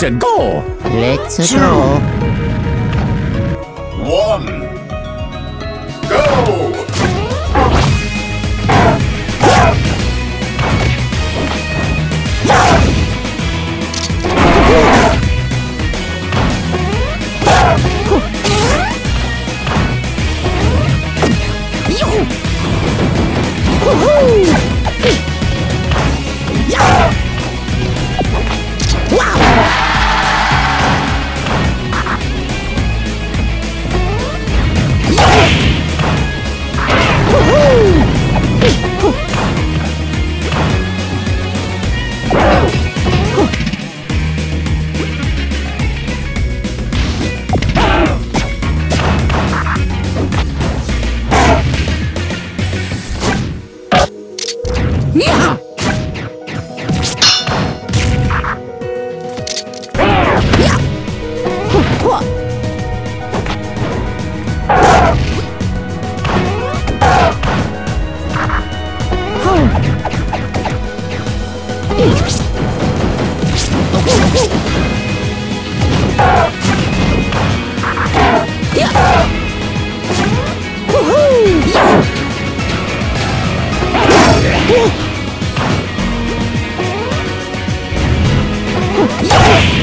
Let's go! Let's Two. go. One. Go! Yeah! あっ!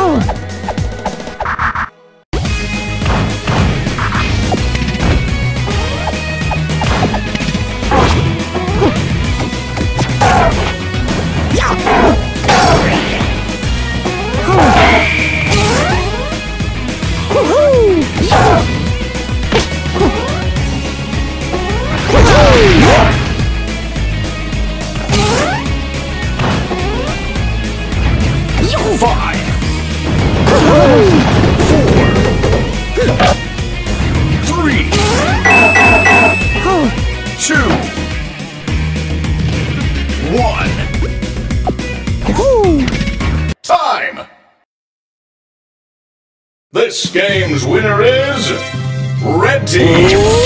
Five. This game's winner is Red Team!